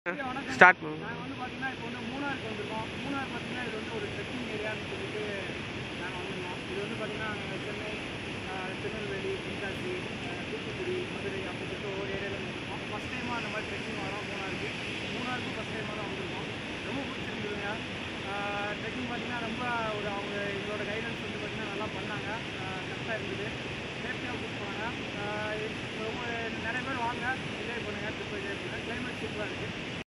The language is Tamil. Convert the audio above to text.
ஸ்டார்ட் நாங்கள் வந்து பார்த்தீங்கன்னா இப்போ வந்து மூணாருக்கு வந்திருக்கோம். மூணார் பார்த்தீங்கன்னா இது வந்து ஒரு ட்ரெக்கிங் ஏரியான்னு சொல்லிட்டு நாங்கள் வந்திருக்கோம் இது வந்து பார்த்தீங்கன்னா சென்னை திருநெல்வேலி தென்காசி தூத்துக்குடி மதுரை அப்படி சொல்லிட்டு ஒவ்வொரு ஏரியாவில் வந்திருக்கோம். ஃபஸ்ட் டைமாக அந்த மாதிரி ட்ரெக்கிங் வரோம் மூணாருக்கு. மூணாருக்கு ஃபஸ்ட் டைமாக தான் வந்திருக்கோம். ரொம்ப பிடிச்சிருந்ததுங்க. ட்ரெக்கிங் பார்த்தீங்கன்னா ரொம்ப ஒரு அவங்க எங்களோட கைடன்ஸ் வந்து பார்த்தீங்கன்னா நல்லா பண்ணாங்க. கரெக்டாக இருந்தது.